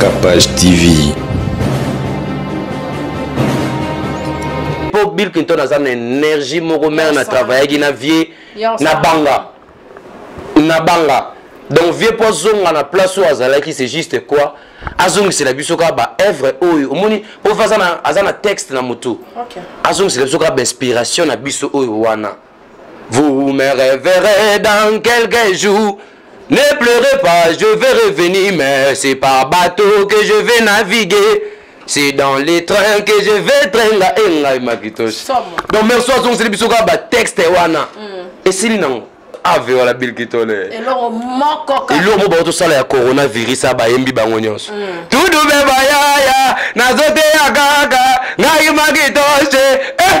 Capage TV. Pour Bill Clinton aza na énergie moko mère na travaillaki na vieux na banga. Na banga. Donc vieux po zonga na place où azalaki c'est juste quoi azongisela biso kaka ba œuvre oyo omoni po aza na aza na texte na mutu. Okay. Azongisela biso kaka ba inspiration na biso oyo wana. Vous me reverrez dans quelques jours. Ne pleurez pas, je vais revenir, mais c'est par bateau que je vais naviguer. C'est dans les trains que je vais trenga engai makitosh. Donc merci à son biso ka ba texte wana. Mm. Et sili nango ave wala bill kitole. Eloko moko ka. Eloko ba to sala ya coronavirus aba yembi bango nyonso. Mm. Tudu be bayaya nazote ya kaka ngai makitosh. Eh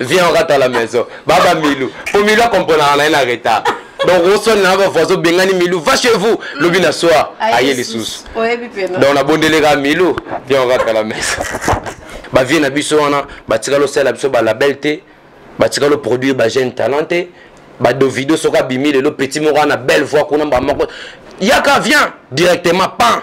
viens on rate à la maison baba milou po milou akomprenaka na ye na retard donc osoni na bavoisin obengani milou va chez vous lobi na soir aye lisusu donc nabondeleka milou viens on rate à la maison bavie na biso wana batikali osalela biso balabel te batikali oproduire bajeune talent te badovido soki abimi lelo petit moko wana belle voix kuna mbamoko yaka viens directement pan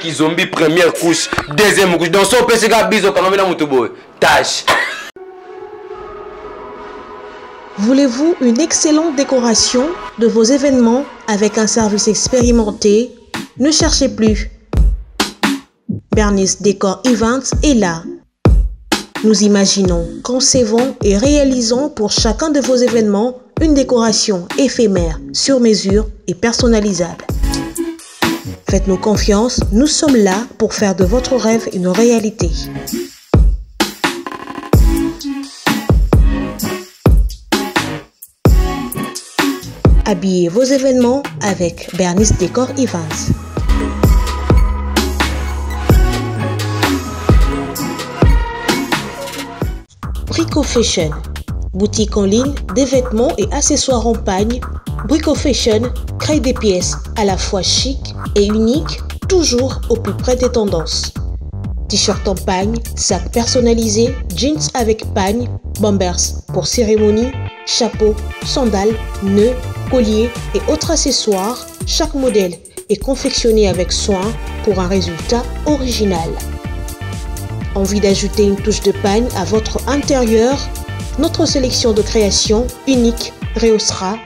qui zombie première couche deuxième couche Dans son bisous tâche Voulez-vous une excellente décoration de vos événements avec un service expérimenté Ne cherchez plus. Bernice Décor Events est là. Nous imaginons, concevons et réalisons pour chacun de vos événements une décoration éphémère, sur mesure et personnalisable. Faites-nous confiance, nous sommes là pour faire de votre rêve une réalité. Habillez vos événements avec Bernice Décor Evans. Brico Fashion, boutique en ligne des vêtements et accessoires en pagne. Brico Fashion Créez des pièces à la fois chic et uniques, toujours au plus près des tendances. T-shirt en pagne, sac personnalisé, jeans avec pagne, bombers pour cérémonie, chapeaux, sandales, nœuds, colliers et autres accessoires, chaque modèle est confectionné avec soin pour un résultat original. Envie d'ajouter une touche de pagne à votre intérieur Notre sélection de créations unique rehaussera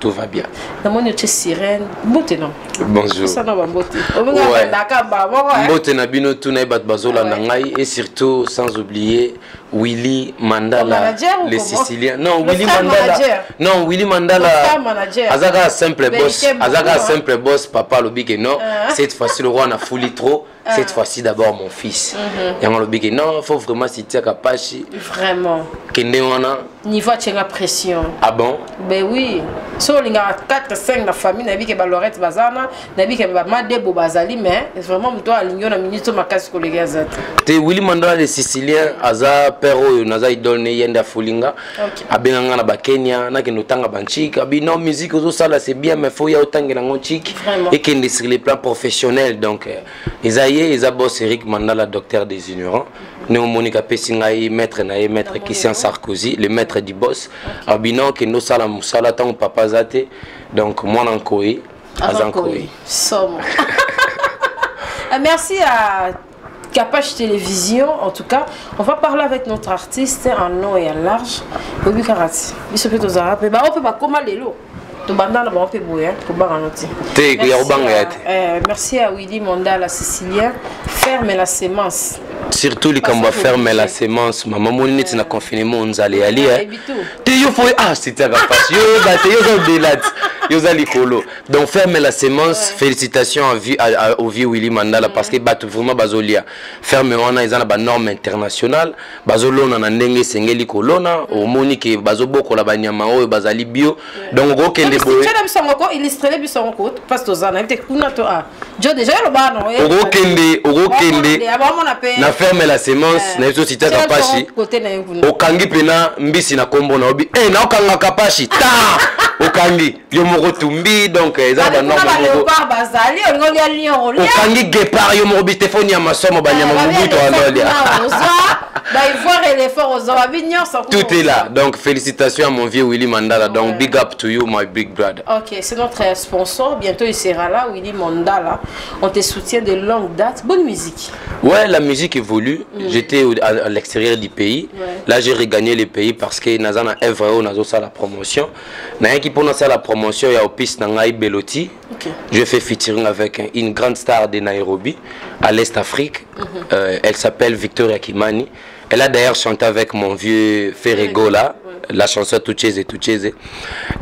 tout va bien namoni otie sirene mbote no bonjoursana bambote obengaka bamoko eh? mbote na bino tu na ye bato bazolanda ngai et surtout sans oublier Willy Mandala le Sicilien non le Willy Mandala manager. non Willy Mandala azaka simple boss azaka simple boss papa lobi que non uh ah. -huh. cette fois-ci le roi na fouli trop Ah. cette fois-ci d'abord mon fils mhm. yango alobi ke non faut vraiment sitiaka pashi vraiment kende wana niveau atyenga pression ah bon ben oui so olingaka 4 5 na famille nayebi ke balorette baza wana nayebi ke bamadebo bazali mais vraiment moto alingi yo na minute to makasi koleka aza te te willi mandala le sicilien aza père oyo naza idole ne yende afolinga okay. abenga nga na bakenya nakende otanga banchik abi non musique ozosala c'est bien mais faut ya otangela yango nchik ekende sur le plan professionnel donc euh, eza ye eza bos eric mandala docteur des ignorants ndenge omoniki apesi ngai maître na ye maître christian sarkozy le maître du bos okay. abi non kende osala mosala ntango papa aza te donc mwana nkoi aza nkoi somo Euh, merci à Kapash Télévision, en tout cas, on va parler avec notre artiste en long et en large. Obi Karati, biso pe tozara pe ba ope ba koma lelo. tobanda na bango mpe boye kobanga no te te ya kobanga ya te eh, merci à willy mondala sicilien ferme la semence surtout likambo ya ferme la semence mama moni neti na confinement onzala eyali te yo fo ah sitiaka mpasi yo oyeba te yo oza obelati yo oza likolo donc ferme la semence félicitations à vie, à, à, au vieux willy mandala parce que bato vraiment bazolia ferme wana eza na banorme internationale bazolona na ndenge esengeli kolona omoni ke bazobokola banyama oyo bazali bio donc okokende boyeokokende okokende na ferme la semence eh. na biso sita kapashi okangi mpena mbisi na nkombo na obi e eh, naokangaka pashi ta okangi yo moko tumbi donc eza ba norme ba leopard bazali olingo lia lion olia okangi guépard yo moko bitefoni ya masomo eh, banyama mobutu andolia ba ivoire et l'effort aux ba bignor sans tout est là donc félicitations à mon vieux Willy Mandala donc ouais. big up to you my big brother OK c'est notre euh, sponsor bientôt il sera là Willy Mandala on te soutient de longue date bonne musique ouais la musique évolue mm. j'étais à, l'extérieur du pays ouais. là j'ai regagné le pays parce que nazana œuvre nazo ça la promotion nayaki mpo nasala promotion ya opus na ngai beloti okay. je fais featuring avec une grande star de nairobi à l'est afrique mm -hmm. euh, elle s'appelle victoria kimani elle a d'ailleurs chanté avec mon vieux ferregola oui. la chanson touchese et touchese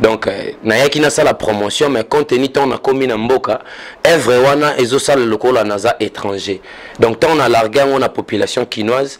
donc euh, nayaki nasala promotion mais compte tenu ntango nakomi na mboka evre wana ezosala lokola naza étranger donc ntango na largue yango na population kinoise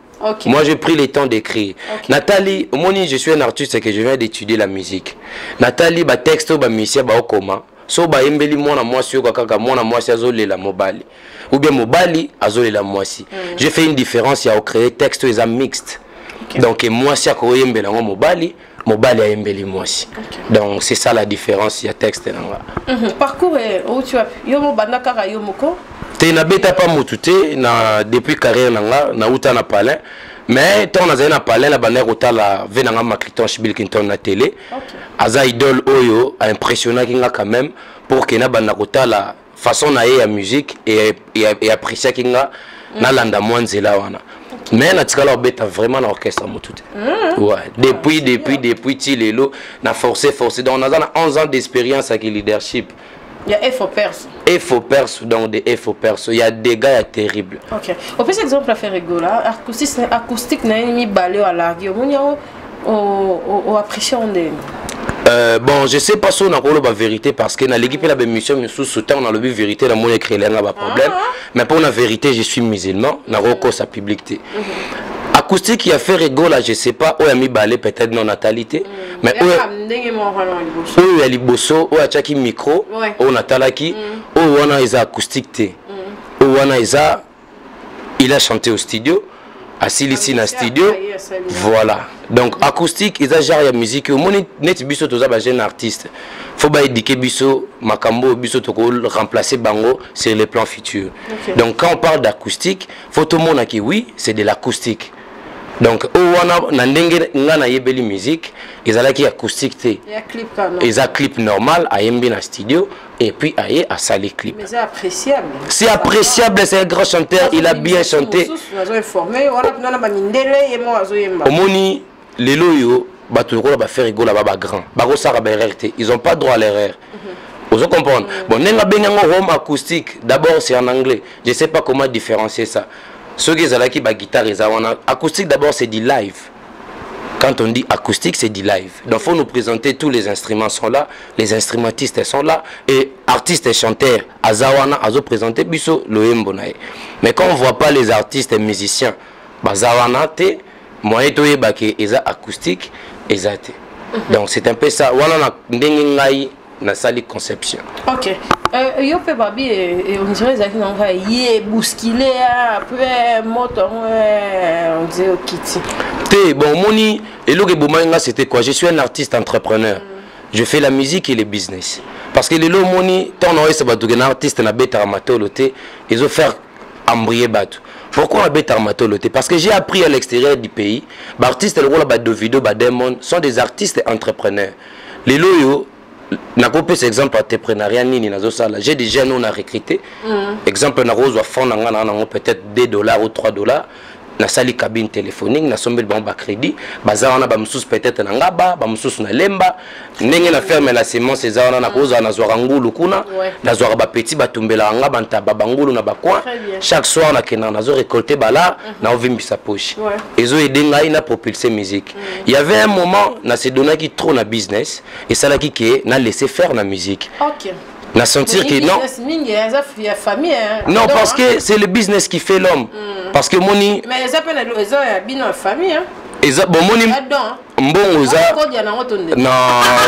Okay. Moi, j'ai pris le temps d'écrire. Okay. Nathalie, moi, je suis un artiste que je viens d'étudier la musique. Nathalie, ba texte, ba musicien, ba okoma. So ba embeli mwana mwasi yo kaka mwana mwasi azolela mobali ou bien mobali azolela mwasi. Mm. J'ai fait une différence ya au créer texte eza mixte. Okay. Donc mwasi akoyembela ngo mobali, mobali ayembeli mwasi donc c'est ça la différence ya texte na nga mhm. parcours eh, outi wapi yo mobanda kaka yo moko te nabeta pa motu te na depuis carrière na nga nauta na palin mais ntango nazali na palin nabandaki kotala ve na nga macritanche bill clinton na tele aza idole oyo aimpressionnaki nga quand même pour ke nabanda kotala façon na ye ya musique e appréciaki e, e nga mm. nalanda mwa nzela wana mais natikala kobeta vraiment na orchestre motu te mm. ouais. depuis ah, depuis depuis ti lelo na forcé forcé donc naza na 11 ans d'expérience avec leadership il y a faux perso. faux perso, donc des faux perso. Il y a des gars terribles. Ok. Au plus exemple, à faire rigola, acoustique, acoustique, n'a mis balé à l'arrière. o apprécier en ndenge Euh, bon je sais pas si on a koloba vérité parce que naleki mpe na bémission misusu ntango nalobi vérité namoni ekrele yanga baproblème ah. mais mpo na vérité je suis musulman nakokosa public te mhm. acoustique ya ferre egola je sais pas oyo ya mibale peut-être non natali te mm. mais oyo ya liboso oyo atyaki micro oyo natalaki mm. oyo wana eza acoustique te mm. oyo wana eza il a chanté au studio asilisi na studio voilà donc acoustique eza genre ya musique omoni neti biso toza bajeune artiste faut baédike biso makambo oyo biso tokoremplacer bango sur le plan futur okay. donc quand on parle d'acoustique faut tomona ke oui c'est de l'acoustique donc oyo wana na ndenge nga nayebeli musique ezalaki acoustique te eza clip normal ayembi na studio et puis aye asali clip c'est appréciable c'est appréciable c'est un grand chanteur il a bien chanté omoni lelo oyo bato lokola bafaire egola ba bagrand bakosaka baerreur te ils ont pas droit à l'erreur mhm. ozo comprendre mhm. bon ndenge abengi yango home acoustique d'abord c'est en anglais je sais pas comment différencier ça soki ezalaki baguitare eza wana acoustique d'abord c'est du live quand on dit acoustique c'est du live donc faut nous présenter tous les instruments sont là les instrumentistes sont là et artistes et chanteurs aza wana azo présenter biso loyembo na ye mais quand on voit pas les artistes et musiciens baza wana te moyen toyebake eza acoustique eza te mhm. donc c'est un peu ça wana ndenge ngai nasali conception ok euh, yo mpe babi eh, eh, ondire ezalaki na ngai ye bouskile ah, après moto yango eh, ondire okiti te bon omoni eloko ebomaki nga c'était quoi je suis un artiste entrepreneur mm. je fais la musique et le business parce que lelo omoni ntango naoyesa bato ke na artiste nabetaka matolo te ezo faire embrouiller bato pourquoi abetaka matolo te parce que j'ai appris à l'extérieur du pays baartiste lokola badovido bademon sont des artistes entrepreneurs lelo oyo nakopesa exemple ya entreprenariat nini nazosala j'ai déjà no na recruté mm. exemple nakozwa fond na ngai naa nango peut-être 2 dollars ou 3 dollars nasali cabine téléphonique nasombeli bango bacrédit baza wana bamosusu peut-être na ngaba bamosusu na lemba ndenge na ferme na semence eza wana nakozala nazwaka ngulu kuna nazwaka bapetit batumbelaka nga bantaba bangulu na bacoin chaque soir nakendaka nazo récolte bala mhm. naovimbisa poche ezoyede ngai na propulse musique Il y avait un moment, na se donnaki trop na business et ça là qui est na laissé faire la musique. OK. Na sentir que non. Non parce que c'est le business qui fait l'homme. Hmm. Parce que moni Mais ça peut être les gens bino famille hein. Eza bon moni mbongo eza na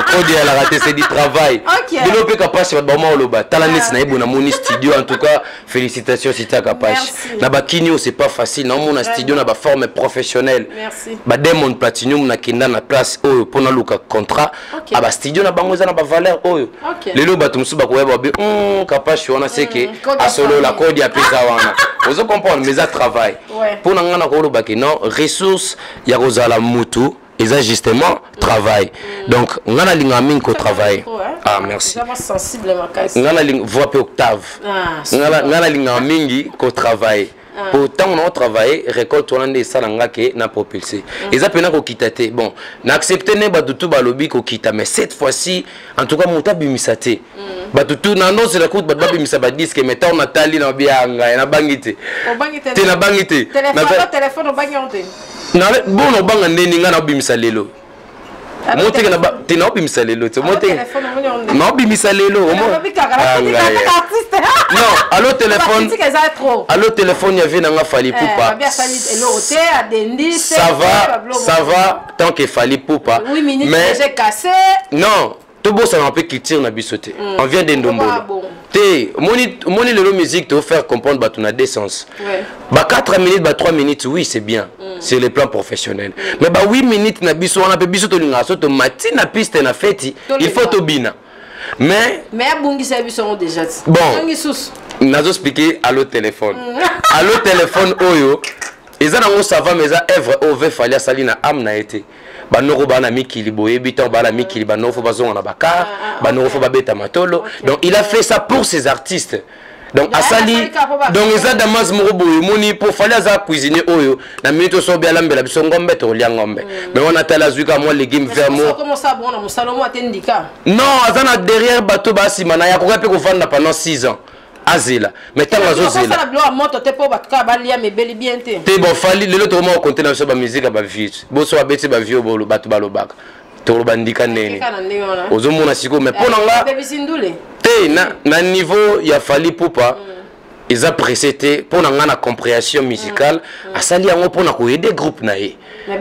kodi ya laka te c'est du travail bino mpe kapasi bato bama oloba tala neti na ye bo namoni studio en tout cas Félicitations Sita Kapash. Na bakinio c'est pas facile. Na mon studio na ba forme professionnelle. Merci. Ba Demon Platinum na kinda na place oyo pona luka contrat. Okay. Aba studio na bango eza na ba valeur oyo. Okay. Lelo batu musu ba koyeba be hum Kapash wana c'est que mm, a solo la code ya pesa wana. Ozo comprendre mais ça travail. Ouais. Pona ngana ko loba que non ressources ya kozala mutu eza justement travail donc nga nalingaka mingi kotravaille ah merci nga naling voi mpe octave ah, nga nalingaka mingi kotravaille mpo ah. ntango na otravaille récolte wana nde esala nga ke na propulse mm. eza mpena kokita te bon na accepte nde bato tu balobi kokita mais cette fois ci en tout cas moto abimisa te mm. bato tu na nozela kutu bato babimisa badiske mais ntango natali na biya ngai nabangi te te nabangi te bona obanga ndeni ngai naobimisa lelo ah, moteke na te naobimisa lelo te ah, moteke naobimisa lelo ah, non alo telefone alo telefone ya vie na nga fali eh, pupa ça va ça va tant que fali pupa mais non tobosanaka mpe culture na biso te mm. on vient de ndombolo te omoni omoni lelo musique to faire comprendre bato na deux sens ouais. ba 4 minutes ba 3 minutes oui c'est bien mm. sur le plan professionnel mm. mais ba 8 minutes na biso wana mpe biso tolingaka so tomati na piste na feti il faut tobina mais mais abungisa biso yango déjà bon nazo expliquer allo téléphone mm. allo téléphone oyo eza nango savame eza evre ove fali asali na ame na ye te banoko bana mikili boyebi ntango bana mikili banoko fo bazonga na bakar ah, ah, ah, banoko fo babeta matolo donc il a fait ça pour ses artistes donc asali donc eza damas moko boye omoni mpo fali aza cuisine oyo na minute oso obi alambela biso ngombe tokolya ngombe mm. mais wana atali azwi kaka mwa legume vermo non aza na derrière bato basima na ye akoka mpe kofanda pendant 6 ans azela mais ntango azozela biloko ya moto te mpo bato kaka balia mibeli bien te te bon fali lelo tokoma kokonte na biso bamusike ya bavieux boso babeti bavieux bato balobaka toloba ndika nene ozomona sikoyo mais mpo na nga eh, te na, na niveau ya fali pupa mm. eza presse te mpo na ngai na compréhension musicale mm. mm. asali yango mpo na koyede groupe na ye donc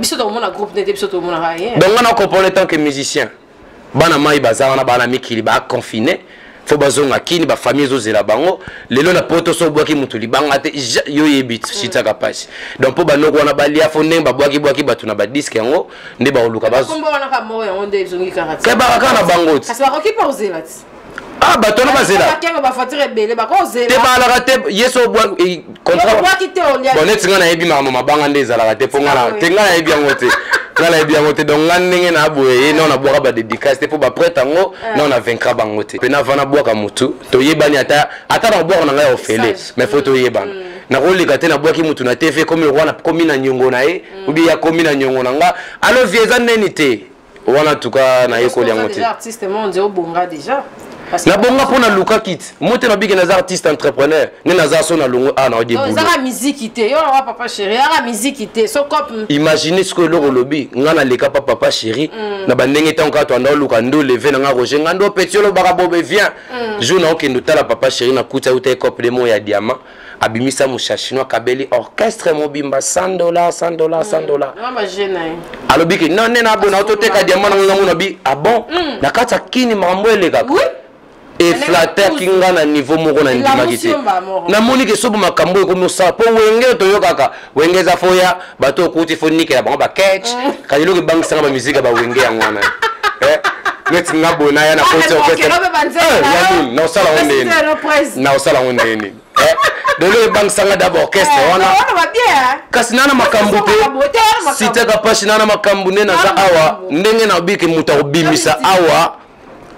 ngai na comprendre tant que musicien bana mai baza wana bana mikili baconfine fo bazonga kini bafamille ezozela bango lelo na poto so obwaki motu libanga te yo oyebi sitiaka mpasi donc mpo banoko wana balia fo ndenge babwakibwaki bato na badiske yango nde bakoluka kebaka kaka na bango ti ah bato wana bazelabaalaka te ye so eh, contratneti ngai nayebi makambo mabanga nde ezalaka te mpo ngai te ngai nayebi yango te ngai nayebi yango te donc ngai ndenge naboye ye nao nabwaka badedicace te mpo baprete yango ah. nao na vaincra bango te mpe navana bwaka motu toyebani ata ata na bwaka na ngai ya ofele mais fo toyebana mm. nakoleka te nabwaki motu na tv komi lokwa nakomi na nyongo na ye mm. obi ye akomi na nyongo na nga alo vie eza neni te wana en tout cas nayekoli yango te artiste mo ndio bonga déjà nabonga mpo naluka kiti moi te nabiki naza artiste entrepreneur nde naza so na longo awa nao debouezaka miziki te yo wa papa chéri yaka miziki te sokop imagine sikoyo eloko olobi ngai naleka pa papa chéri mm. na bandenge ntango kaka toanda oluka ndo leve na ngai roger ngai ndo peti olobaka bobe vien mm. jour naokende otala papa chéri nakuti auta ecope de moi ya diamant abimisa mushashinois kabeli orchestre mobimba 100 dola 100 dola 100 dola alobi ke non nena abona ototeka diamant nango ngamona bi ah bon mm. na kati ya kini makambo elekaka eflataki nga na niveau moko na ndimaki te namoni ke soki makambo ekomi osala mpo wenge toyokaka wenge eza fo ya bato okuti fo nikela bango baketch eh. kasi eloko ebangisaka bamiziki ya bawenge yango wana eh, neti nga boye naya na koti orchestre eh, naosala ngo ndeni naosala ngo ndeni lelo ebangisanga daba orchestre eh, wana kasi nana makambo mpe siteka mpasi nana makambo nde naza awa ndenge nabiki moto akobimisa awa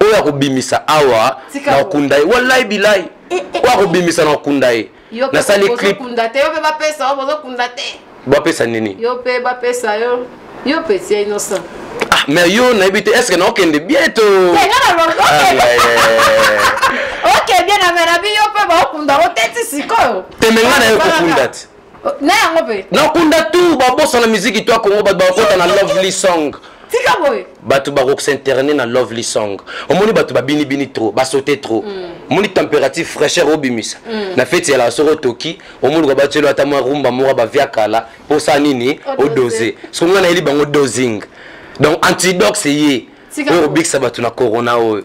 oyo akobimisa awa nakunda ye walai bilai eh, eh, oyo akobimisa nakunda ye nasali clip kunda te yo pe ba pesa yo bozo kunda te ba pesa nini yo pe ba pesa yo yo pe tia innocent ah mais yo na bité est-ce que na okende bien to mais nga na londo ok bien na mera bi yo pe ba kunda o teti sikoyo temenga na yo ko kunda te na yango pe na kunda tout ba bossa na musique toi Congo ba ba kota na lovely song tika boye bato bakokosinterne na lovely song omoni bato babinibini trop basote trop mm. omoni mm. température fraîcheur obimisa mm. na feti yalaka soki otoki omonuka batyelo ata mwa rumba moko bavia kala mposa nini odose soki ngai nayeli bango dosing donc antidoxe ye oyo obikisa bato na corona oyo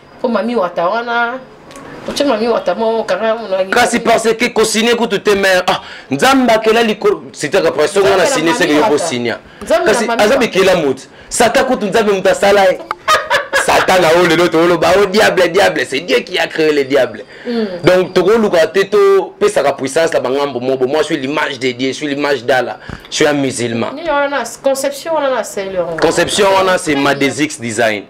po mami wata wana otie mami wata mo kanga mona kasi parce que kosigne kutu te mère ah nzambe akela likolo sitaka prince nga na signe seke yo kosinya kasi aza bikela moto sata kutu nzambe moto asala ye satan ao lelo tokoloba o oh, diable diable c'est dieu qui a créé le diable mm. donc tokoluka te topesaka puissance na bangambo mo bo moi suis l'image de dieu suis l'image d'ala suis un musulman conception wana c'est madesix design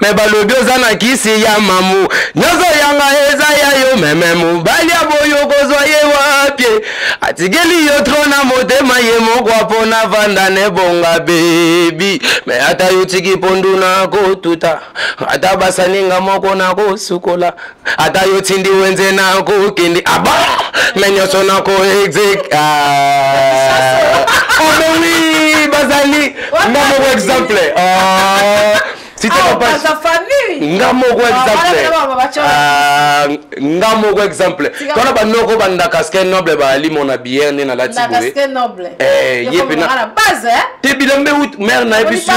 me balobi oza na kisi ya mamu nyonso yanga eza ya yo meme mobali ya boyo kozwa ye wapie atikeli yo tro na motema ye moko apona vanda nebonga bebi me ata yo tiki pondu nakotuta ata basaninga moko nakosukola ata yo tindi wenze na kokende aba ah me nyonso na koexek amewi ah. ah, bazali nga moko exemple nga moko exemple nga moko exemple tona banoko bandaka ske noble baali mona biere nde nalati boye eh, ye pena te bilambe mare na ye biso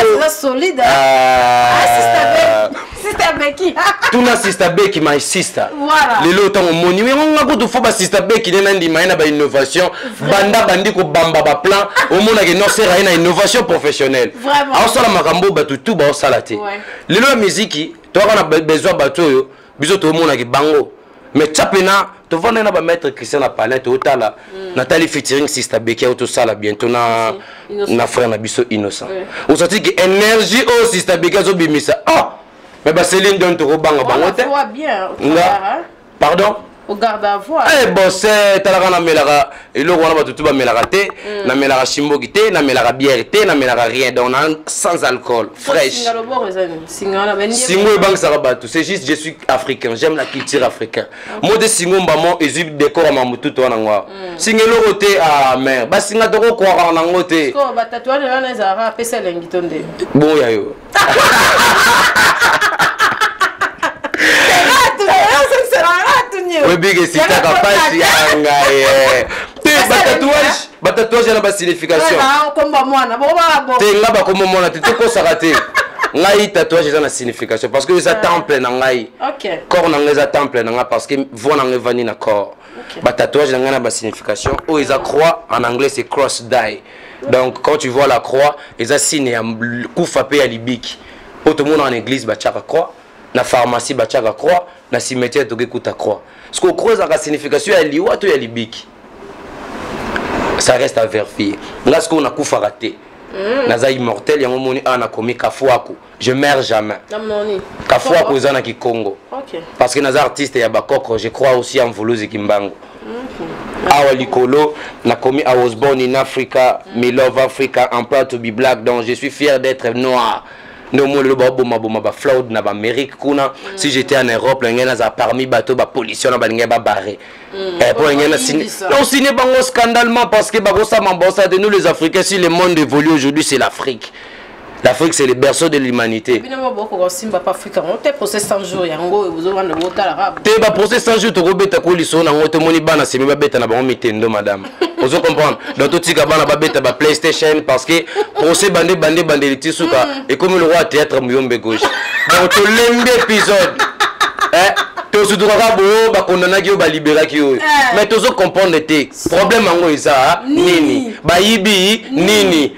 sister beki tuna sister beki my sister voilà. lelo ntango omoni yango nga kutu fo basister beki nde nandima ye na bainnovation banda bandi kobamba baplan omonake nosera ye na innovation professionnelle aosala makambo bato tu baosala te lelo ya miziki toyaka na besoin bato oyo biso toomonaki bango mais chapena tovanda na bamaître christian na palin totala mm. natali featuring sister beki au tosala bientôt na, na frère na biso innocent osati ke énergie oyo oh, sister beki azobimisa ah oh! mais baceline don tokobanga bango te nga pardon ogarde avoir eh bon c'est talaka na melaka eloko wana bato tu bamelaka te mm. namelaka shimboki te namelaka biere te namelaka rien donc na sans alcool fraîche singo ebangisaka bato c'est juste je suis africain j'aime la culture africain ah. mo te singo mbamo ezwi décor ya mamututu wana ngo awa mm. singa eloko te a ah, mare basinga tokokwaka nango te boya yo oyebike sitaka pasi ya ngai eh. te batatuage batatuage na basignification te nga bakomba mwana te tokosaka te ngai tatouage eza na signification parce que eza ah. temple na ngai corps na ngai eza temple na ngai parce que voix na ngai evandi na corps batatouage na ngai na basignification oyo eza croix en anglais c'est cross die donc quand tu vois la croix eza signe ya kufa mpe ya libiki oyo tomonaka na église batiaka croix na pharmacie batiaka croix na cimetière toke kuta croix siko croix ezalaka signification ya liwa to ya libiki ça reste à vérifier nga sikoyo nakufaka te hmm. naza immortel yango omoni awa ah, nakomi kafuaku je meurs jamais kafua ko eza na kikongo parce que naza artiste ya bakoko je crois aussi ya mvuluzi kimbangu mhm. awa likolo nakomi i was born in africa me love africa i'm proud to be black donc je suis fier d'être noir nde omoni lelo babomaboma baflaude na baamérique kuna mm. si j'étais en europe na ngai naza parmi bato bapolisi wana balingai babare mpo mm. eh, na ngai naosine bango scandalement parce que bakosama baosala te nous les africains si le monde évolue aujourd'hui c'est l'afrique l'afrique c'est le berceau de l'humanité te baprocès 100 jour tokobeta ko lisolo na yango tomoni bana semi babeta na bango mitendo madame ozo comprendre donc totika bana babeta ba playstation parce que procès bande bande bande liti suka mm. ekomi lokwa théâtre muyombe gauche donc tolembi épisode eh? tozudukaka boyo bakondanaki yo baliberaki yo eh. mais tozo comprendre te problème yango eza nini bayibi nini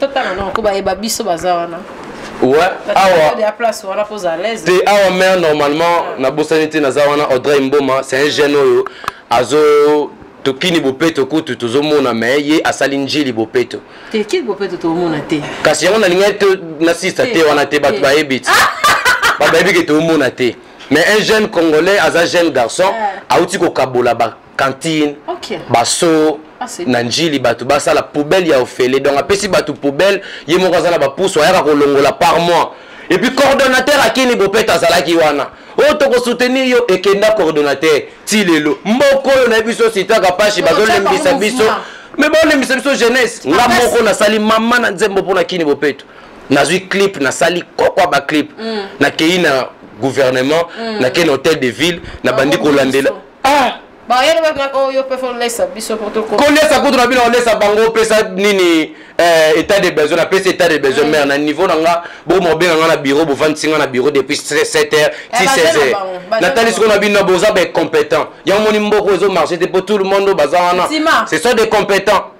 totanga noko bayeba biso baza wana ouais awa ya place wana poza à l'aise te awa mère normalement ah. na bosani te naza wana Audrey Mboma c'est un jeune oyo azo tokini bopeto kutu tozomona me ye asali njili bopeto kasi yango nalingaki te nasista te wana te bato bayebi ti bato bayebi ke tomona te mais un jeune congolais aza jeune garçon ah. auti kokabola cantine okay. baso ah, na njili bato basala poubelle ya ofele donc apesi bato poubelle ye moko aza na bapusu ayaka kolongola par mois epuis coordonnateur akini bopete azalaki wana oyo tokosoutenir yo ekenda coordonnateur ti lelo mboka oyo nayebi biso sitaka pashi bazolembisa biso me bolembisa biso jeunesse ah, nga moko nasali mama na nzembo mpo na kini bopeto nazwi clip nasali kokwa baclip mm. nakei na gouvernement mm. nakei na hôtel de ville nabandi kolandela ah kolesa kutu na bino olesa bango opesa nini eh, état de besoin napesi état de besoin mare na niveau na nga bokoma kobenga nga na bureau bovandisi nga na bureau depuis 7 heures ti eh, 16 heures natali sikoyo na bino boza baincompétent yango moni mboko ezo marche te mpo tout le monde oyo baza wana ce sont des compétents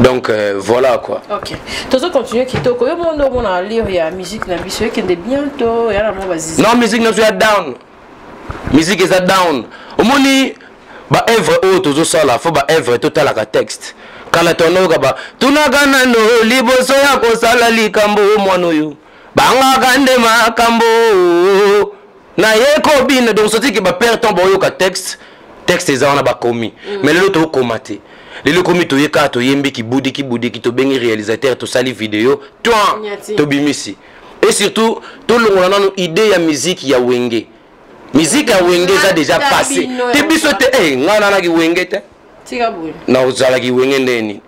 donc euh, voilà quoi ok tozo continuer kitoko yo mondo omona lire ya musique na biso ekende bientôt ya na mwa bazizi non musique na biso ya down musique eza down omoni ba œuvre oyo tozosala fo ba œuvre totalaka texte kala tonoyoka ba tunaka nano liboso ya kosala likambo mwana oyo bangaka nde makambo na ye ko bina donc soti ke ba père temps boyoka texte texte eza wana bakomi mm. mais lelo tokoma te lelo ekomi toye kaka toyembi kibudi kibudiki tobengi réalisateur tosali video toi tobimisi et surtout tolongola nano idée ya musique ya wenge musique ya wenge eza déjà passé te biso te eh, ngai nanaki wenge te naozalaki wenge ndeni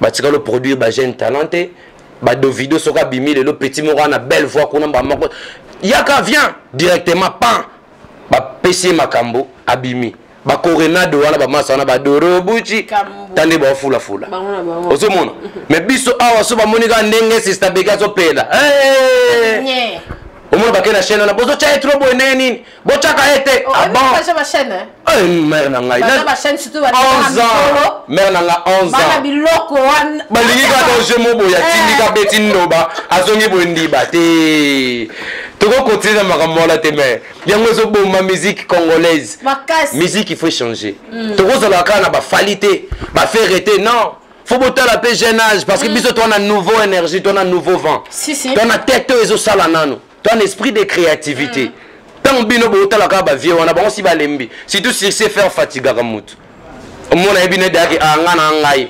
batikali oproduire bajeune talent te badovido soki abimi lelo petit moko na belle voix kuna bamoko yaka vient directement pan bapesi ye makambo abimi bakorenado wana bamasa wana badorobuci ta nde bafulafula ozomona me biso awa so bamoni kaka ndenge sista beke azopela omona bake na chaine wana bozotya ye tro boye ndenge nini botyaka ye te ah mare na ngai mare na nga 11 balingi kaka doge mo boye atindika eh. beti ndoba azongi boye ndiba te tokokontinue na makambo wana te mare yango ezoboma musique congolaise musique il faut changer hmm. tokozala kaka na bafali te bafere te non faut botala mpe jeune age parce que hmm. biso toana nouveau énergie toana nouveau vent toana tete oyo ezosala nano ton esprit de créativité ntango mm. bino botala kaka bavie wana bango si balembi surtout succès faire fatigaka motu omona ye bino edeyaki anga ah, na ngai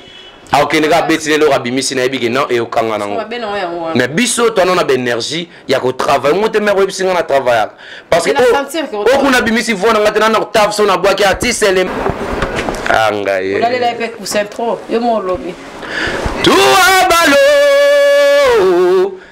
akokende kaka abeti na eloko abimisi nayebi ke non eyokanga nango mais biso toana na baénergie ya kotravaille ngo te mare oyebisi ngai na travaillaka parce que oh, okuna abimisi voi na ngai te nana octave so nabwaki artiste elem ah, ngai tuwa balo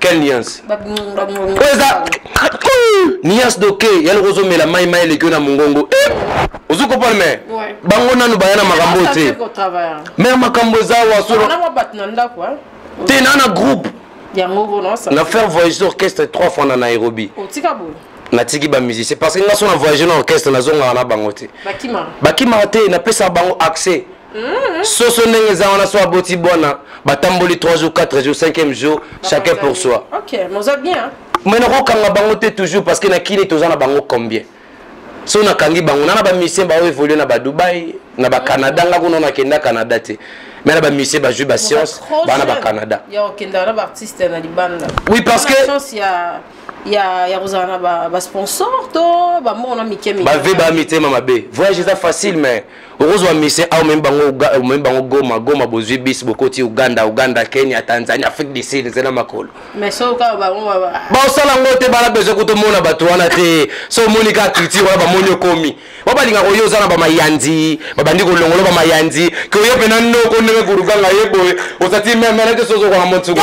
quelle nuance oyo eza nuance doke ya loko ozomela mai mai eleki yo na mongongo eh! ozo kopone me bango nanu baya na makambo oyo te me makambo eza wa solo te na na groupe na faire voyage orchestre trois fois na nairobi oh, natiki bamusicien parce que nga so na voyage na orchestre nazongaka na bango te bakimaka te napesaka bango accès Mm-hmm. soso ndenge eza wana so aboti bwana batamboli 3 jours 4 jours 5e jour chacun pour soi mai nakokanga bango te toujours parce que na kini toza na bango combien so nakangi bango na na bamisien bao évolue na badubai na bacanada nga kuna nakenda canada te mai na bamisien bajui bascience baa na bacanada oui parce que ya ya kozala na basponsor to bamoko na mike mike bave bamitema mabe voyage eza facile mais okozwa mission au meme bango omemi bango goma goma bozwi bis bokoti uganda uganda kenya tanzanie afrique du sud nzela makolo baosala yango te bana besoin kutomona bato wana te so omoni kaka culture wana bamoni okomi ba balinga koye oza na bamayanzi babandi kolongolo bamayanzi ke oye mpena noko ndenge kuruganga ye boye osati memenete sozokwanga monsuka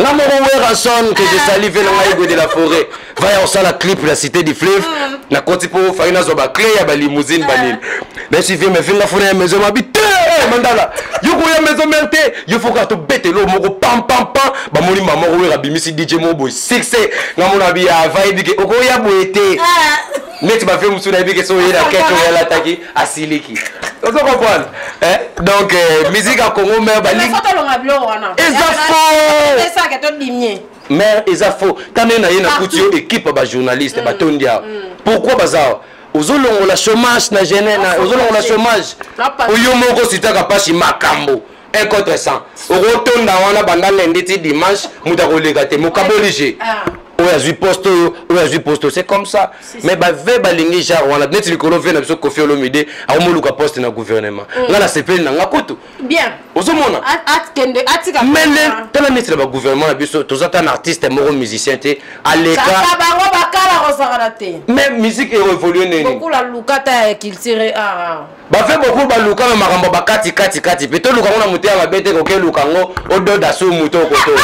nga moko werrason que je sali ve na ngai gwe de la forêt vaya kosala clip na cité du fleuve nakoti mpo faki nazwa baclé ya balimousine banini nasi vie me vinga fona ya maison mabi te mandala yo koya maison mare te yo foka tobetelo moko pampampam bamoni mama moko wera abimisi dj moko boye succès nga mona biya vayebi ke okoya boye te neti bave mosusu nayebi ke so oyela kete oyalataki asiliki ozo comprendre eh? donc euh, musique ya congo mare balingi eza faux mare eza faux tame na ye na kuti yo équipe ya bajournaliste mm. batondi awa mm. pourquoi baza awa ozolongola chômage na gene ozolongola chômage oyo moko ositaka mpasi makambo un contre 100 okotonda wana banda lundi ti dimanche moto akoleka te mokaboli je ah. oyo azwi poste oyo oyo azwi poste c'est comme ça mais bave balingi genre wana neti likolo ve na biso kofi olomide akomoluka poste na gouvernement mm. nga nasepeli na nga kutu ozomona mele tala neti na bagouvernement na biso toza ta na artiste moko musicien te aleka mais musique eoevolue nini bafe boku baluka na makambo ya bakati kati kati mpe toluka yango na motema mabe te koke luka yango ododa so moto okoto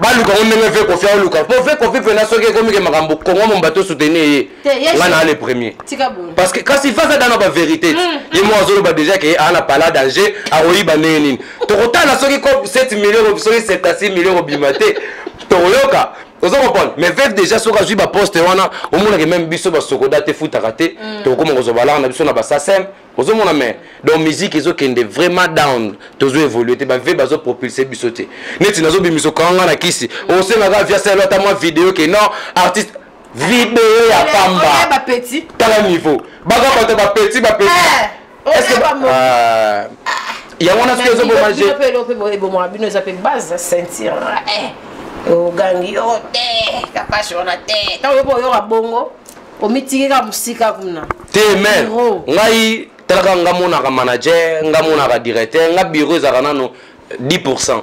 baluka yango ndenge fe kofi aoluka mpo fe kofi mpena soki ekomike makambo kongo momba to souteni eye nga na le premier parce que kasi fasa dana baverité mm. ye moko azoloba déjà ke aa na pala danger akoyiba ndenge nini tokotala soki 7 million soki 76 million kobima te tokoyoka ozo comprendre mais veve déjà soki azwi baposte wana omonake meme biso basokoda te efutaka te mm. tokokoma kozwa balanga na biso na basasem ozomona mais donc musique ezokende vraiment down tozo évolue te bave bazopropulse biso te neti nazobimisa okanga na kisi mm. osengaka via selo ata mwa video ke non artiste video ya pamba tala niveau baza bato bapeti bapeti eh. yango wana soki ezoboma je pe lope boye bomona bino eza pe base sentir eh ogangi yo te kapashi wana te ntango yopo oyoka bongo omitiki ka mosika kuna te mer ngai talaka nga monaka manager nga monaka directeur nga biro ezalaka nano 10 pourcent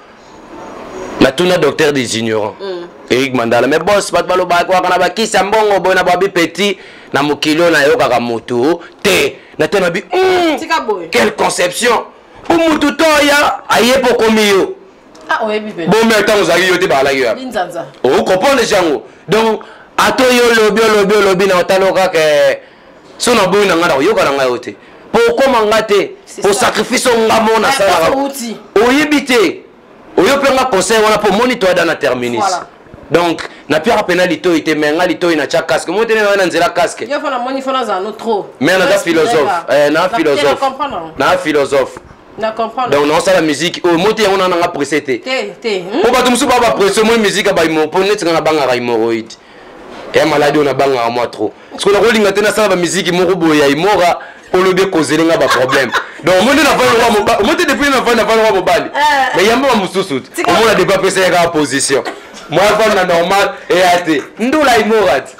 natuna docteur des ignorants mm. eric mandala mais bos bato balobaka na bakisi ya mbongo boye na babi petit na mokili oyo nayokaka motu te natuna bi mm, quelle conception mpo motu to ya aye mpo okomi yo ah, bomi ntango ozalaki yo te bakalaki yo okompondre yango donc ata oyo olobi olobi olobi na otalo kaka eh, so naboyi na ngai nakoyoka na ngai yo te mpo okoma ngai te mpo sacrifice oyo ngai moko nasalaka oyebi te oyo mpe ngai conseil wana mpo omoni toyada na terminus voilà. donc napiaka mpena litoi te mai ngai litoi natya casque moi tene ngai na nzela casque mai naza philosophe eh, na philosophe na philosophe donc naosala musike oyo moi te yango naa nanga presse te mpo bato mosusu baa bapresse moi musike ya baimoro mpo neti ngai nabangaka imoroide ya maladi oyo nabangaka mwa trop siko nakolinga te nasala bamiziki moko boye ya imora olobi ekozeli nga baproblème donc omoni navandiomote depuis navandi navandioka mobali eh. mais yamba bamosusu te omona depuis apesa ya kaka position mwa femme na normal eya te ndula imora te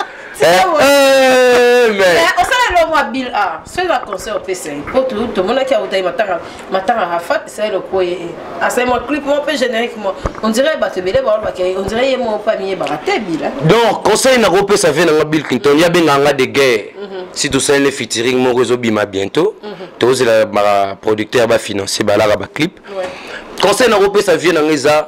osala eloko mwa bil a soki na conseil opesa ye po tomonaki autaki matanga matanga rafa esali lokola ye asali mwa clip moko mpe générique moko ondire bato ebele baolobaka ye ondire ye moko mpe amiyebaka te bila donc conseil nakopesa vie nanga bill clinton ye abengaka nga de guerre mhm. si tosali ne featuring moko ezobima bientôt mhm. tozela baproducteur bafinancie balaka baclip conseil nakopesa vie nanga eza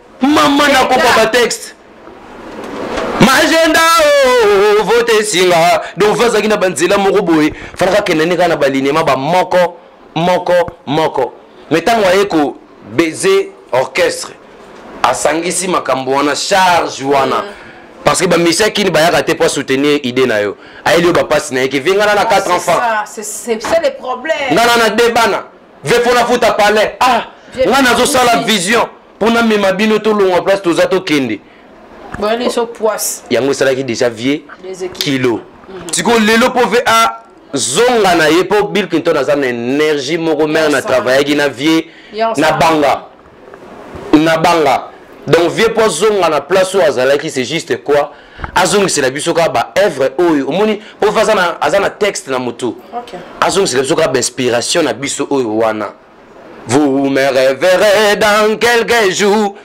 mama nakopa batexte magenda oh, vote esinga donc va azalaki na banzela moko boye falaka akenda ne kaka na balinema bamoko moko moko me ntango aye ko baiser orchestre asangisi makambo wana charge wana mm. parce que bamisi akini bayaka te mpo asoutenir idée na yo ayeli yo bapasi na ye kevi ngana na 4 enfants ngana na de bana ve mpo nafuta palais ah nga nazosala vision mpo namema bino tolongwa place toza tokende yango esalaki déjà vie kilo mhm. sikoyo lelo mpo ve azonga na ye mpo bill clinton aza na énergie moko mare na travaillaki na vie na banga na banga donc vie mpo azonga na place oyo azalaki c'est juste quoi azongisela biso kaka baœuvre oyo omoni mpo aza na texte na motu azongisela biso kaka bainspiration na biso oyo wana okay. Vous me reverrez dans quelques jours.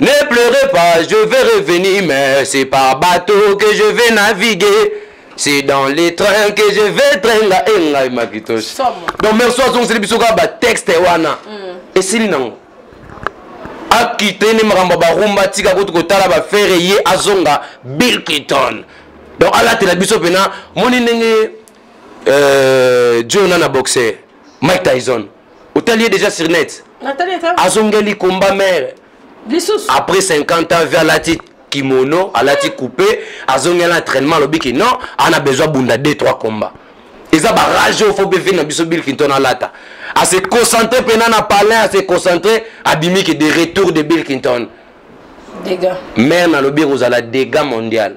Ne pleurez pas, je vais revenir, mais c'est par bateau que je vais naviguer. C'est dans les trains que je vais trenga engai makitosh. Donc merci à son biso ka ba texte wana. Mm. Esili nango. Akiteni makambo ba rumba tika kutu kotala ba fere ye azonga Bill Clinton. Donc alatela biso pena moni ndenge euh John na boxer. mike tyson otali ye déjà sur net azongeli combat mare après 50 ans vi alati kimono alati coupe azongeli entraînement alobi ki non ana besoin bunda 2 3 combat eza barage oyo fo beveni na biso bill clinton alata ase concentre mpena na palin ase concentre abimi ke de retour de bill clinton mare nalobi ekozala dégât mondial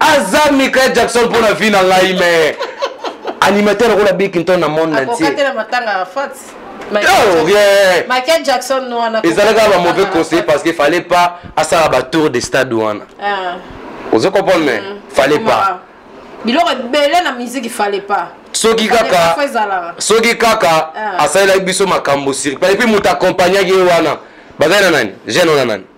aza michael jackson mpo na vie na ngai me animateur okola bill clinton na monde entier-ezalaka ba mauvais conseil parce que fallait pas asala ba tour de stade wana ah. ozo comprendre me mm. fallait pas biloko ebele na musique fallait pas soki kaka soki kaka ah. asalelaki biso makambo sirpa epuis moto akompagnaki ye wana bazali na nani jeune wana nani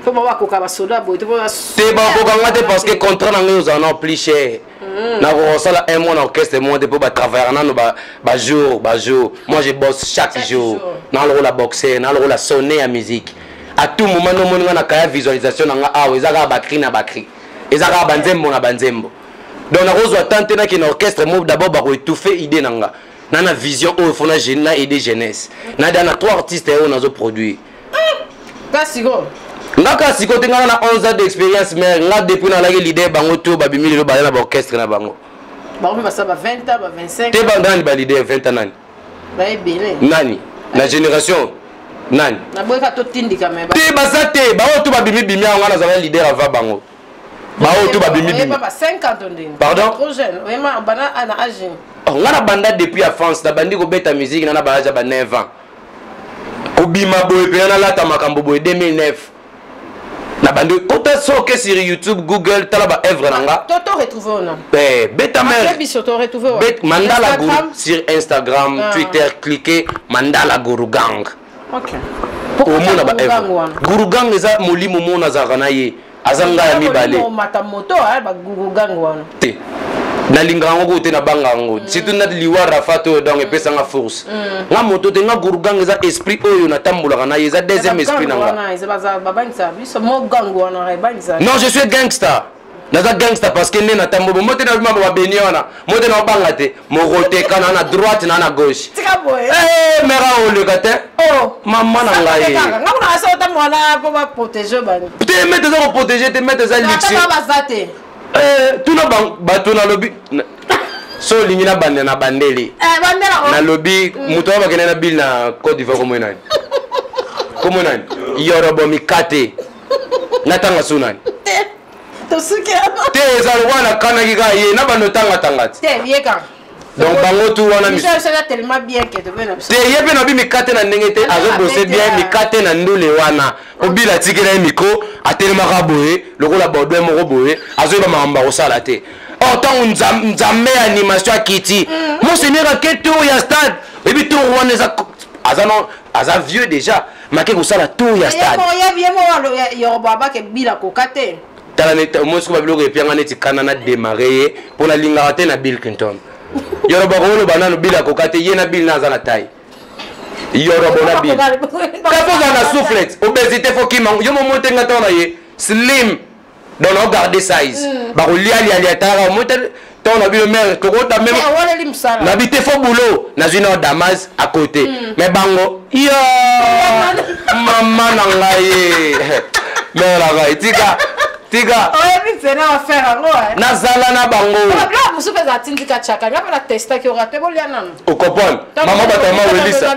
mpo bango bakoka basoda ya boye te bakoka nga te parce que contrat na ngai ozala nao plus cher hmm. nakosala un mois na orchestre moko te mpo batravaillaka nano bajour bajour moi je bosse chaque jour naa lokola boxer naa lokola sonne ya musique à tout moment nde omoni nga na kaya visualisation na nga awa ah, eza kaka bacri na bacri eza kaka banzembo na banzembo donc nakozwa temps te nake na orchestre moko d'abord bakoetouffe idée na nga na na vision oyo fona na aide jeunesse nada na trois artistes oyo nazo produire kasi ko nga kasi ko te nga na 11 ans d'expérience mais nga depuis na laki leader bango to babimi lelo baya na ba orchestre na bango bango mpe basala ba 20 ans ba 25 te banani ba leader 20 ans nani baebele nani na génération nani naboyeka totindika me te baza te baoyo to babimi bimi yango wana azala leader ava bango baoyo to babimi bimi pardon nga na banda depuis ya france nabandi kobeta musike na na baaja ba 9 ans kobima boye mpenza nalata makambo boye 2009 na bandi kota soke sur youtube google tala baevre na nga eh, beta mandala guru sur instagram ah. twitter clike mandala guru gang omona baevre guru gang eza molimo mona azalaka na ye aza ngai ya mibale omata moto aya eh, bagugugange wana te nalingaka yango kuku te nabanga yango mm. surtout na liwa rafa to donc mm. epesanga force mm. nga moto te nga gurgang eza esprit oyo natambolaka na ye eza deuxième esprit na nga non je suis gangster naza gangster parce que nde natamboli bombo te nabima babeni wana mote na obanga te mokoteka na na droite na na gauche eh, mera oleka te oh. mama na ngai te mete eza koprotege te mete eza luxe eh, tuna bato nalobi so olingi na bande na bandeli eh, nalobi mm. moto oyo bakende na bile na cote divoire komoi nani komoi nani yorobo mikate natanga su nani te eza lokola nakanaki kaka ye na bando tangatanga te donc bango tu wana te ye mpe nabi mikate na ndenge te azobose bien mikate na ndule wana obila atikela ye mikro atelemaka boye lokola baudouin moko boye azoyeba makambo bakosala te or ntango nzambe ya animation akiti mm. monseigneur aketi oyo ya stade oyebi tour wana eza aza vieux déjà make kosala tour ya stade tala neti omonisi ko babiloko epianga neti kana na demare ye mpo nalingaka te na bill clinton yoroba kooloba nano bill akoka te ye na bill na aza na tai yorobo na bill kapo ozala na soufflet obesité fo kima yo momo te nga ntango na ye slim donc nao garde size mm. bakolialialia talaka omota ntango na bino mare tokota meme na bite fo boulot nazwi nao damas à côté mm. mais bango yo mama na ngai mare na ngai tika tika nazala na bangookopone mama batama welisa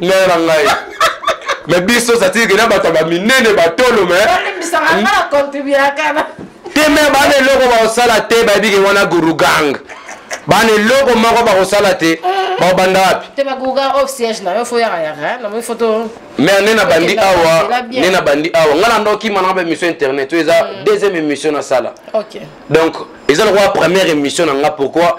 leo na ngai me biso satike na bato ya baminene batolo me te me bana eloko bakosala te bayebi ke wana gurugang bana eloko moko bakosala te babanda wapi mer nde nabandi awa nde nabandi awa ngai nanda okima nanga baémission internet oyo eza mm. deuxième émission nasala donc eza lokola première émission na nga pourquoi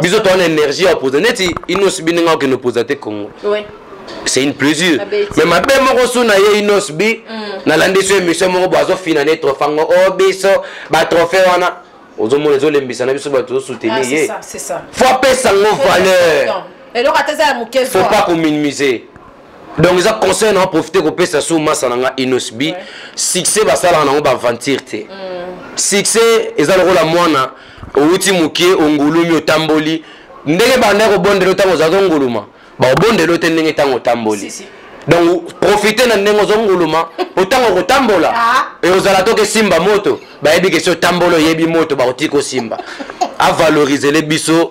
biso towana énergie ya opposant neti inos bino nga okende opposant te congo ouais. c'est une plaisir mais mabe moko su na ye inos bi mm. nalandi so émission moko bo azofina ne trohe yango o oh, biso batrohe wana ozomona ezolembisa na biso bato tozosoutenir ah, ye fo apesa yango valeur faut pas kominimiser donc eza conseil na profite kopesa su masa na nga inos bi succès basalaka nango baaventure te mm. succès eza lokola mwana owuti mokie ongulumi otamboli ndenge banda ekobondela ntango ozalaki onguluma baobondela yo te ndenge ntango otamboli donc profite na ndenge ozonguluma po ntango okotambola ah. e ozala toke simba moto bayebi kesi otambola oyebi moto bakotika osimba avalorisele biso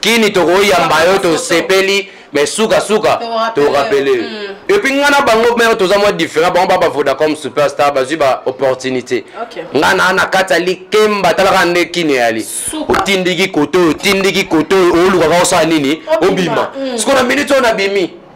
kini tokoyamba yo tosepeli mais suka suka torapele mm. epuis ngai na bango mpe toza mwa différent bango baba vodacom superstar bazwi ba opportunité ngai naa na kati ya likemba talaka nde kini eyali otindiki koto oyo otindiki koto oyo olukaka osala nini obima mm. sikoyo na minute oyo nabimi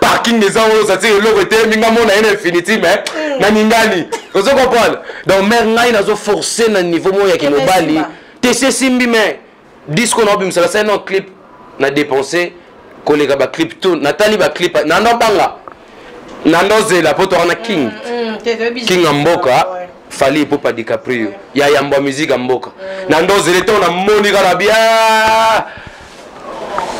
parking eza oyo osati eloko etelemi nga mona ye na infiniti me mm. na ningani ozo comprendre donc mare ngai nazo force na niveau moko ya kimobali te se esimbi me disco na obimisaka sai non clip na dépense koleka baclip to natali baclip nando banga nando zela mpo towana king mm, mm, king ya mboka fali epopa dicaprio ya yambo ya miziki ya mboka na ndo ozele ntango namoni kaka bia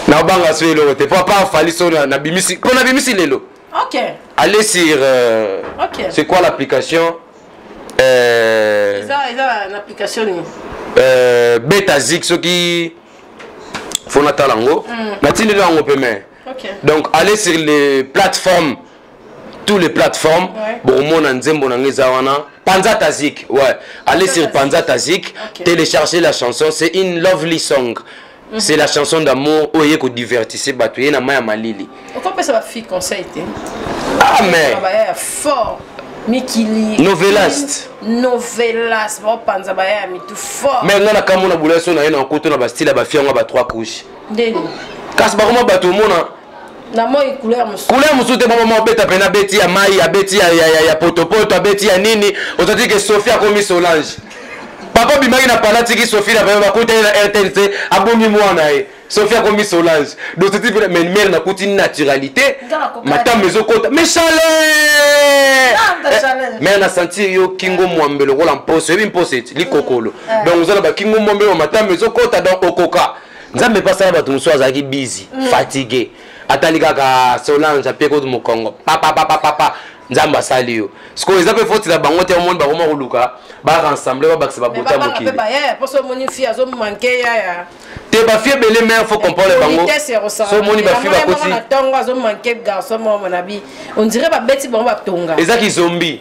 nabanga so eloko te mpo apart fali so nabimisi mpo nabimisi lelo okay. allez sur euh, okay. c'est quoi l'application euh, eza, eza l'application nini euh, beta zik soki fo natala yango mm. natindeli yango mpe mai okay. donc allez sur les plateformes tous les plateformes ouais. bokomona nzembo na ngai eza wana panza tazik ouais allez sur panza tazik okay. télécharger la chanson c'est une lovely song Mm -hmm. c'est la chanson d'amour oyo eye kodivertise bato eye na mai ya malili okopesa bafille conseil te ah mais fort mikili novelast novelast baopanza baya ya mitu fort mais nga nakambo na bolaso na ye na nkutu na bastile ya bafia yango ya ba 3 couche ndeni kasi bakoma bato omona na moi couleur mosusu couleur mosusu te mama mwa beta pena abeti ya mai abeti ya, ya, ya, ya potopoto abeti ya nini ozati ke sophie akomi solange papa obimaki na pala atiki sophie na bayo bakutani na rtnc abomi mwana ye sophie akomi solange doseti pena mais mere nakuti naturalité matambo ezokota mais chaleur eh, mere na sentir yo kingo eh. mwambe lokola mposo oyebi mposo eti likokolo eh. donc oza na bakingo mwambe wa matambo ezokota donc okoka nzambe mpe asala bato mosusu azalaki bizi mm. fatigue atali kaka solange apie kutu mokongo papapapapapa nzambe asali yo sikoyo eza mpe foti na bango te omoni bakoma koluka barensemble babakisa babota mokili te bafi ebele mare fo comprendre bango so omoni bafi bakoti eza kizombi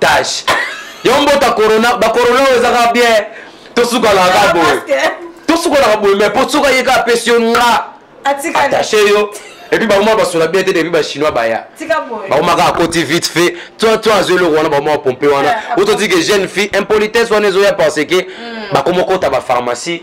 tache yo mbota corona bacorona oyo ezaka bien tosukolaka kaka ah, boye tosukolaka boye mai mpo soki ayeka apesi yo nga atashe yo epuis bakoma basola bien te depuis bachinois baya bakoma kaka koti vite fait toi toi azwi eloko wana bakoma bapompe wana ototike jeune fille impolitesse wana ezoya parce que hmm. bakoma okota bapharmacie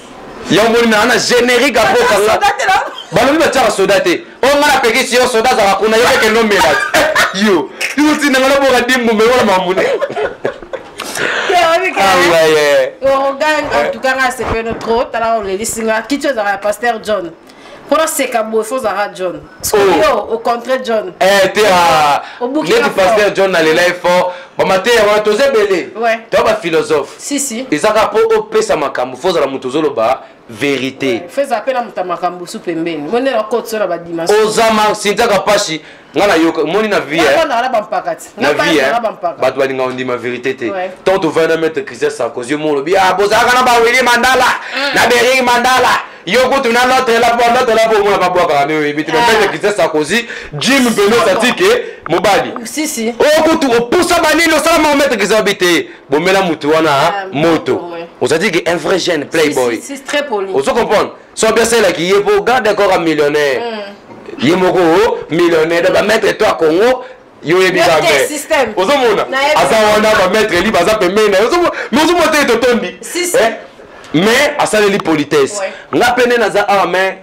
ya omoni na wana générique apres kanga balobi batiaka soda te oyo ngai napekisi yo soda azala kuna yo keke nomela yo iutina ngai naboka dimbu me wana mamune orogane en tout cas ngai asepeno trop tala olelisi ngai kiti ozalaka ya pasteur john mpona seka boye fo ozalaka john soyo oh. ocontre john eh, te ah. neti paster john nalela ye fort bamateya wana toza ebele to baphilosophe eza kaka mpo opesa makambo fo ozala moto ozoloba verité feza mpe na moto ya makambo su pembeni monela kotisola badimasi oza sintiaka mpasi nga nayoka omoni na vie eh? na vie eh? bato balinga ondima verité te tant tovai na maître christian sarkozy yo molobi ah, bozalaka na bawili mandala mm. na bering mandala yo kutu na notre la po notre la po mona babwakaka nde oyebi te ah. maître christian sarkozy jim beno satike mobali oyo kutu opusa banini osala moko maître christian obi te bomela motu wana ah, moto ozalaki ke un vrai jeune playboy ozo comprendre soki mpe asalelaki ye mpo garde corps ya millionnaire hmm. ye moko oh, millionnaire donc bamaître to ya congo yo oyebi kambe ozomona aza wana bamaître libre aza pembeni na ye mais ozomona te etotondi eh? mais asaleli politesse nga mpe nde naza awa ah, mais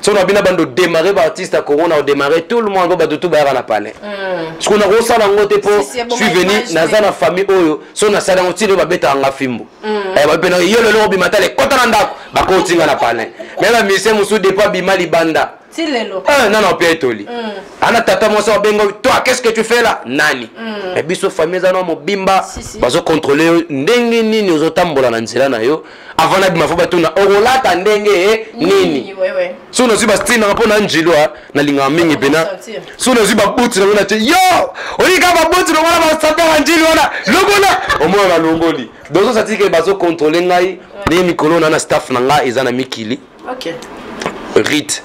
soki na bino bando démarre baartiste ya congo na kodémarre tout le monde bato tu bayaka na palais hmm. soki nakosala yango te mpo suiveni naza na famille oyo soki nasala yango ntina oyo babetaka nga fimbo Mm. Eh, bapena yo lelo obima tale kota na ndako bakotinga na pane me bamise mosusu depo abima libanda eh, nana opia etoli mm. ana tata mwasi abengo toi qu'est ce que tu fais là nani mm. me biso famille eza na mobimba bazokontrole yo ndenge nini ozotambola na nzela na yo avant na bima fo batuna okolata ndenge eh, nini soki nazwi bastinaka mpo na njilwa nalingaka mingi pena so nazwi baboti nango na te yo olika baboti nango na basataka njili wana longola omona na longoli donc osatike bazokontrole ngai ndenge mikolo na na staff na ngai eza na mikili rite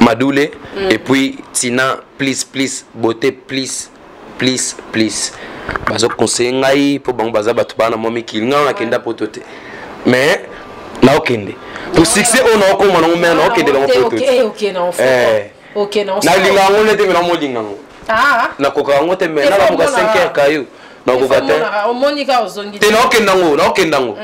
madule mm. et puis tina please please beauté please please please bazo conseiller ngai mpo bango baza bato bana mwa mikili ngai nakenda poto te mais naokende po succès oyo naokoma nango mai naokende nango poto te nalinga yango nde te me namolinga yango nakoka yango te me nalamuka 5 heure kayo nakoka te te naokenda yango naokenda yango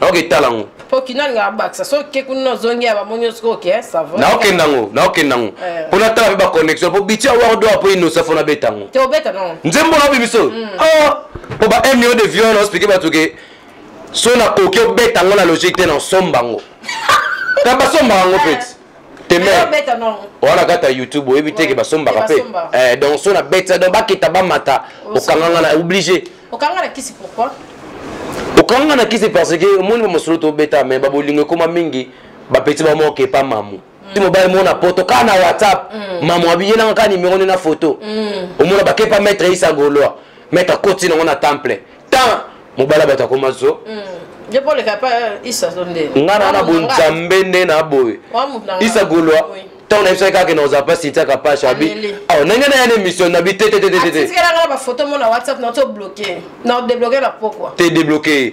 naoketala yango po kino alingaka bakisa soki ke kuna ozongi ya bamoni yo sikoyo ke savo naokenda yango naokenda yango eh. mpo natala mpe baconnexion mpo biti ya wardo apo inosa fo nabeta yango te obeta no nzembo na obibiso mpo mm. ah! ba un million de viol naospike bato ke so nakoki obeta yango na logique te na osomba yango kaba somba yango peti wana kata youtube oyebi teke basombaka mpe eh, donc so na beta donc bakita bamata okanganga na oblige okanga na kisi pourquoi okanga na kisi parce que omoni bamosolo tobeta mais babolingo ekoma mingi bapeti bamoke epa mamu ti mobali mona poto kaka na whatsapp mm. mamu abiyelanga kaka nimero nde na foto mm. omona bakepa maître isa golois maître akoti nango na temple temps mobala bato akoma zo nga na na bonzambe nde na boye isa golwa ntango na biso ayekaka kende kozala mpasi etiaka mpasi abi awa ndenge na ya na émission na bi tetetetetete te débloquer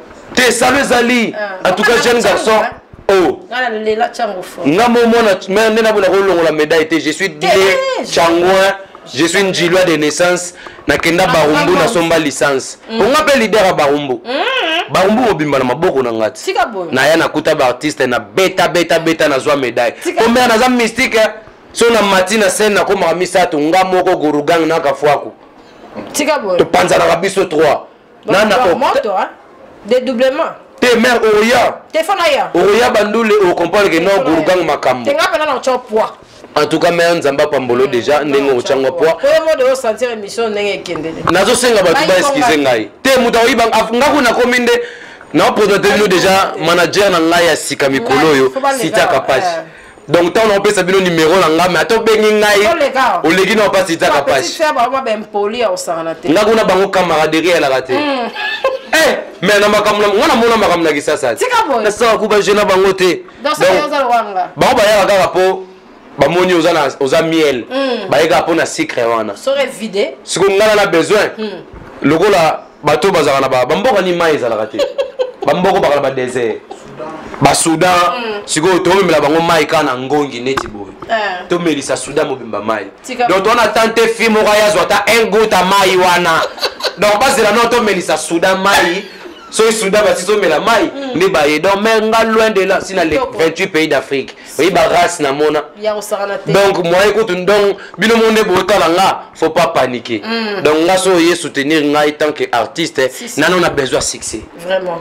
te salo ezali ah. en tout cas jeune garçon oh. nga mo mwana mère nde nabona kolongola médaille te je suis de changoin je suis njilwa de naissance nakenda ah, barumbu nasomba licence mm. onga mpe lider ya barumbu mm. barumbu mobimba na maboko na ngai ti naya nakuta baartiste na beta beta beta nazwa médaille komea naza mystique eh. so na mati na scène nakomaka misato nga moko gurugang na kafuaku topanzanaka biso 3 nana moto hein? dédoublement te mère oya tefana ya oya bandule o comprendre que non gurgang makambo tenga pena na cho poids en tout cas mère nzambe apambolo déjà ndenge otyangwa poids nazosenga bato baeskize ngai te moto akoyiba nga kuna nakomi nde naopresente bino déjà manager na ngai ya sika mikolo oyo sitiaka pasi donc ntango nakopesa bino nimero na ngai me ata obengi ngai oleki na opasi tizaka pasingai kuna bango camaraderie elaka te hmm. eh, me na makambo nga namona makambo na kisasa nasaka kuba je na bango te bango bayaka kaka mpo bamoni oza na oza miel hmm. bayeka mpo na sucre wana siko ngana na besoin hmm. lokola bato oyo bazalaka na ba bamboka nini mai ezalaka te bamboko bakala ba desert basudan mm. sikoyo tomemela bango mai kaka na ngongi neti boye eh. tomelisa sudan mobimba mai donc tona tante fi moko ayazwa ata un gota mai wana donc bazela no tomelisa sudan mai soki sudan basi tomela mai mm. nde baye donc me nga loin de la sina le 28 pays d'afrique oyi barace na mona donc moye kutu donc bino mo nde botala nga faut pas paniquer mm. donc nga so oye soutenir ngai tant que artiste nano na besoin succès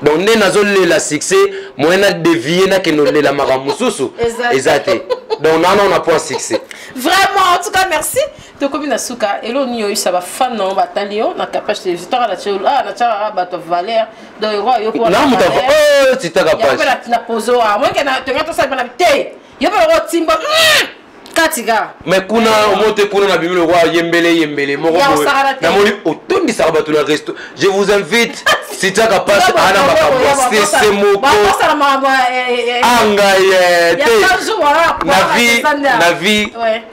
donc nde nazolela succès moye na devie nakende olela makambo mosusu eza te donc nano na point succès vraiment en tout cas merci tokomi na suka elo nini oyebisa bafane nango batali yo na tapage te zitaka na tiolo ah na tiaka bato valeur donc ewa yo po na moto oh zitaka page yango na tina pozo ah moi kana tenga to sabana te yo pe ko timba hmm! kati ka mais kuna omote kuna na bimilo kwa yembele yembele moko boye na moni otondisaka bato na resto je vous invite sitaka pasi ana makambo sese moko angaye te na vie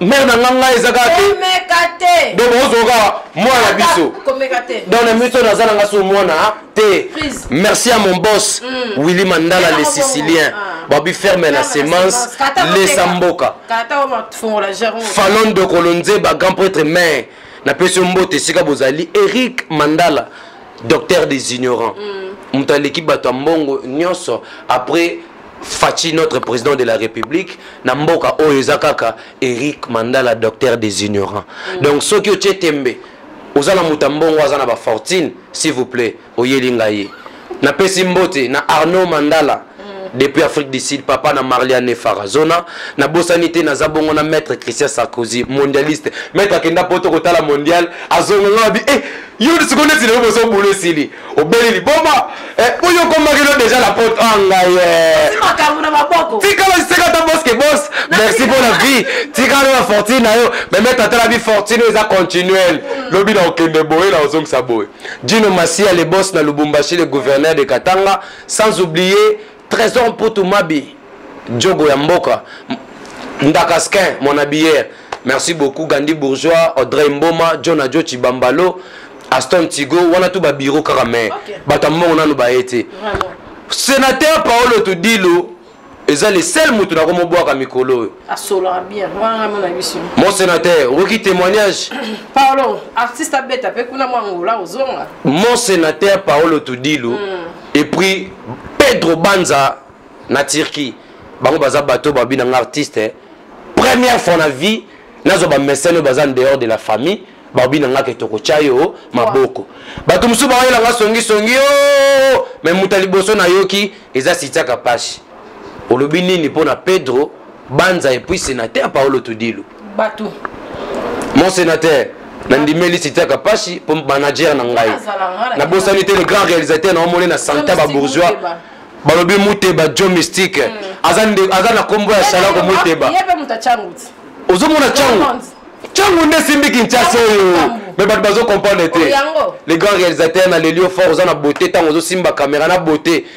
mare na nga ngai eza kaka te donc ozoka mwana biso donc na miso naza na nga so mwana ah, te merci à mon boss mm. willy mandala le sicilien ah. babi ferme na semence lesa mboka falon dokolo nzeba grand prêtre main napesi yo mbote esika bozali eric mandala docteur des ignorants mm. moto aleki bato ya mbongo nyonso après Fatshi notre président de la République na mboka oyo eza kaka Eric Mandala docteur des ignorants mm. donc soki otie tembe oza na moto ya mbongo aza na bafortune s'il vous plaît oyeli ngai ye napesi mbote na Arnaud Mandala mm. depuis Afrique du Sud papa na Marliane Farazona na bosani te naza bongo na maître Christian Sarkozy mondialiste maître akenda poto kotala mondial azonganga bi eh yo sikoyo neti lelo bozo bulu esili obeli liboma eh, oyo okomaki no deja na pote a ngai tikala seka ata boske bos merci mpo na vie tikala na fortune na yo meme tatala bi fortune oyo eza continuel hmm. lobi na okende boye na ozongisa boye jino masia le bos na lubumbashi le gouverneur de katanga sans oublier Trésor Mputu Mabi, Djogo ya mboka, Ndakaskin, mon habilleur. Merci beaucoup Gandhi Bourgeois, Audrey Mboma, John Adjo Chibambalo, Aston Tigo, wana tout ba bureau kaka mais okay. bata mbongo nanu ba été. Sénateur Paolo Tudilo eza le seul motu na komobwaka mikolo oyo asolaka bien wana mona biso mon sénateur okoki témoignage paolo artiste abeta mpe kuna mwa ngola ozonga mon sénateur paolo tudilu mm. et puis pedro banza na turquie bango baza bato babi nanga artiste eh. première fois na vie nazwa bamesene oyo baza en dehors de la famille babi nanga ke tokotya yo maboko bato mosusu baoyelanga songisongi o oh, me moto ya liboso nayoki eza sitiaka pashe olobi nini mpo na pedro banza epuis senateur paolo tudilu bato mon sénateur nandimeli sitiaka mpasi mpo manager na ngai nabosani te le grand réalisateur na omoni na santa babourgeois balobi muteba jo mystique hmm. aza na nkombo ya salako muteba ozomona cango cango nde esimbi kinshasa oyo me bato bazokomprendre te le grand réalisateur na lelio fort oza na beauté ntango ozosimba kamera na beauté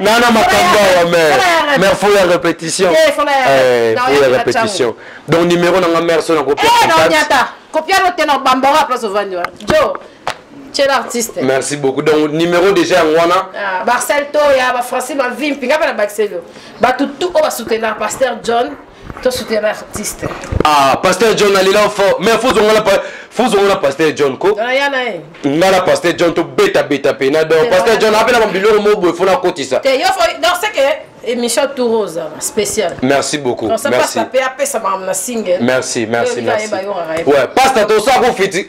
nana makambo awa mare mare fo ya répétition eh, fo eh, ya répétition donc numéro nanga mare so nakopiata kopiano te na bambora place ovandi wana jo tiela artiste merci beaucoup donc numéro déjà yango wana ah, barcel toya bafrancis mavimpi ngai mpe na bakiselo bato tu oyo basoutenaka pasteur john tosutela artiste ah pasteur john alela fo mais fozongala fozongala pasteur john ko nga na pasteur john tobetabeta mpena donc pasteur john apena babiloko mo boye fona akotisa émission tout rose hein, spécial merci beaucoup merci merci merci ouais pasta tosako fiti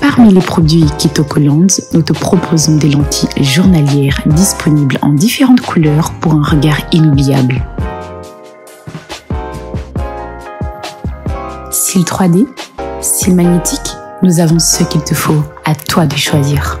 Parmi les produits Kitoko nous te proposons des lentilles journalières disponibles en différentes couleurs pour un regard inoubliable. S'il 3D, s'il magnétique, nous avons ce qu'il te faut, à toi de choisir.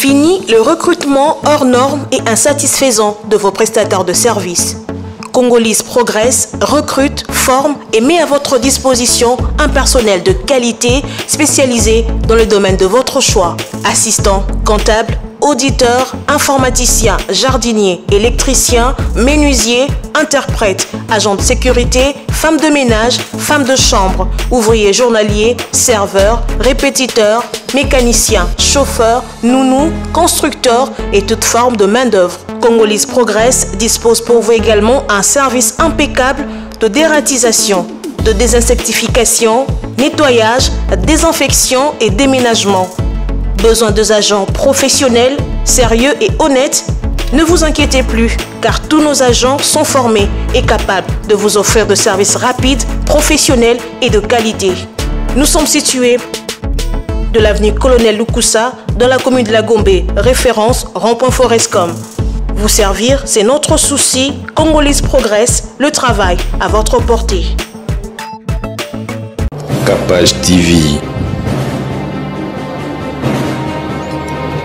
Fini le recrutement hors normes et insatisfaisant de vos prestataires de services. Congolis progresse, recrute, forme et met à votre disposition un personnel de qualité spécialisé dans le domaine de votre choix. Assistant, comptable, auditeur, informaticien, jardiniers, électricien, menuisier, interprète, agents de sécurité, femmes de ménage, femmes de chambre, ouvrier journalier, serveur, répétiteur, mécanicien, chauffeur, nounou, constructeurs et toute forme de main-d'œuvre. Congolise Progress dispose pour vous également un service impeccable de dératisation, de désinsectification, nettoyage, désinfection et déménagement besoin de agents professionnels, sérieux et honnêtes ne vous inquiétez plus, car tous nos agents sont formés et capables de vous offrir de services rapides, professionnels et de qualité. Nous sommes situés de l'avenue Colonel Loukoussa, dans la commune de la Gombe, référence Rampant Forestcom. Vous servir, c'est notre souci. Congolise progresse, le travail à votre portée. Capage TV